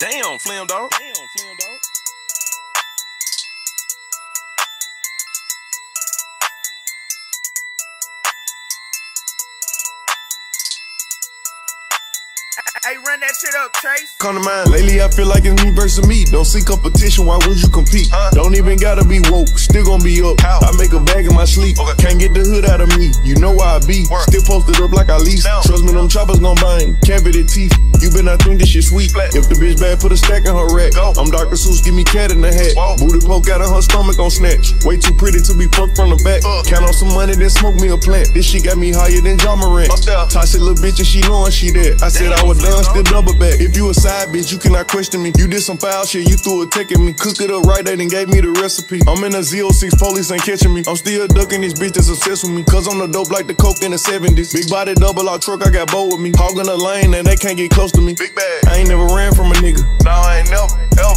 Damn, Flim dog. Damn, Flim dog. Hey, run that shit up, Chase. Come to mind. Lately, I feel like it's me versus me. Don't see competition, why would you compete? Huh? Don't even gotta be woke, still gonna be up. How? I make a bag in my sleep. Okay. Can't get the hood out of me. You know why I be. Work. Still posted up like I lease. Trust me, them choppers gon' bang. Cavity teeth. You better not think this shit sweet. Splat. If the bitch bad, put a stack in her rack. Go. I'm Dr. Seuss, give me cat in the hat. Whoa. Booty poke out of her stomach on snatch. Way too pretty to be fucked from the back. Uh. Count on some money, then smoke me a plant. This shit got me higher than Ja Morant. There. Toxic little bitch and she knowin' she that. I said Damn, I was Flim done, still double back. If you a side bitch, you cannot question me. You did some foul shit, you threw a tech at me. Cook it up right, they done gave me the recipe. I'm in a Z06, police ain't catching me. I'm still ducking these bitches obsessed with me. Cause I'm the dope like the coke in the 70s. Big body double out truck, I got bow with me. Hogging the lane and they can't get close to me. Big bag. I ain't never ran from a nigga. No, I ain't never,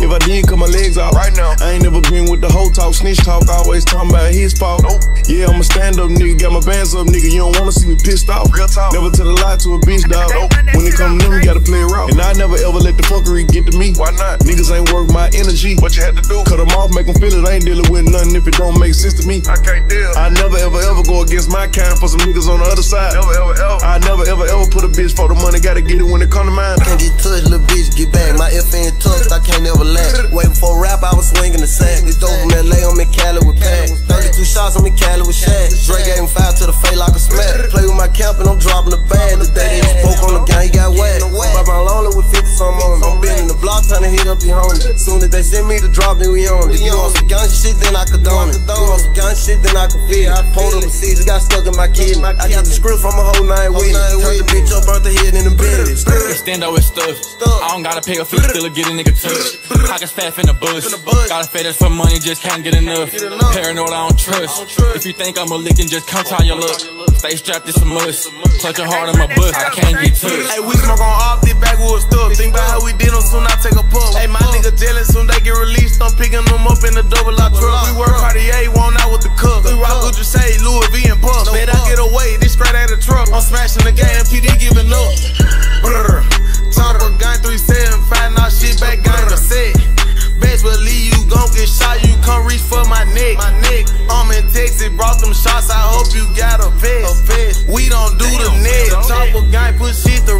If. I did, cut my legs out. Right now. I ain't never been with the whole talk, snitch talk, always talking about his fault. Nope. Yeah, I'm a stand up nigga, got my bands up, nigga. You don't wanna see me pissed off. Real talk. Never tell a lie to a bitch, dog. Nope. When it come to them, you gotta play it raw. And I never ever let the fuckery get to me. Why not? Niggas ain't worth my energy. What you had to do? Cut them off, make them feel it. I ain't dealing with nothing if it don't make sense to me. I can't deal. I never ever ever go against my kind for some niggas on the other side. Ever, ever, ever. I never ever ever put a bitch for the money, gotta get it when it come to mine. Can't get touched, little bitch, get back. My on. I'm bending the block, trying to hit up the homies. Soon as they send me the drop, then we on it. If You want some gun shit, then I condone it. If You want some gun shit, then I can feel it. Pulled up it got stuck in my kidney. I got the script from a whole nine weeks. Turned the bitch up, burnt the head in the bed. Extendo is stuff. I don't gotta pay a fee, still get a nigga touch. Pockets fat in the bush. Gotta fed us for money, just can't get enough. Paranoid, I don't trust. If you think I'm a lickin', just come try your luck. Stay strapped, it's a must. Clutching hard on my bus, I can't get touched. Picking them up in the double I truck. We work Cartier, won't out with the cup. We rock Gucci, say Louis V and Puff. Bet I get away, this straight out the truck. I'm smashing the game, PD giving up. Brr. Top of gun 37, find out shit back on the set. Best believe you gon' get shot, you come reach for my neck. My neck. I'm in Texas, brought them shots, I hope you got a vest. We don't do the neck. Top of gang put shit through.